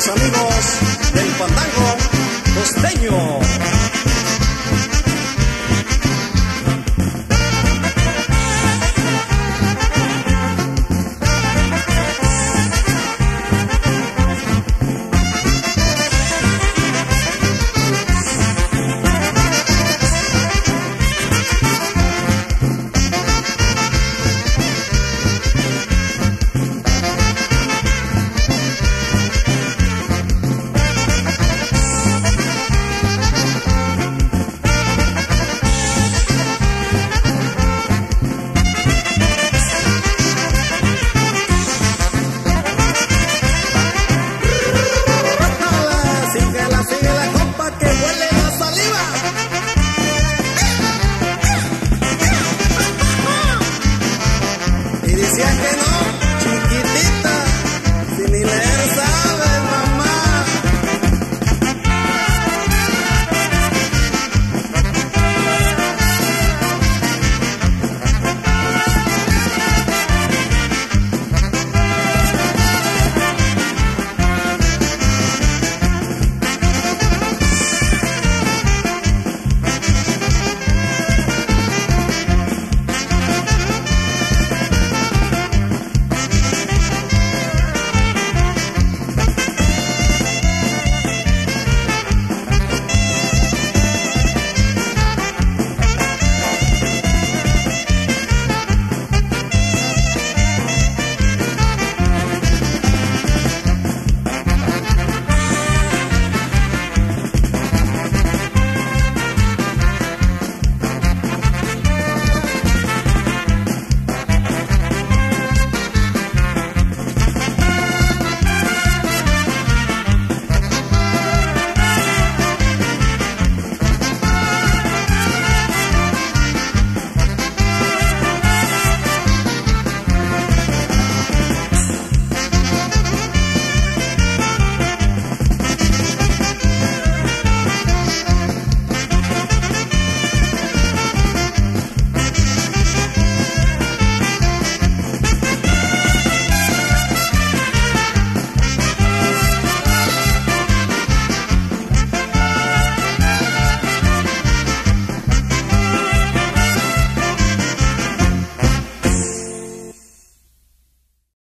sus amigos del Fandango.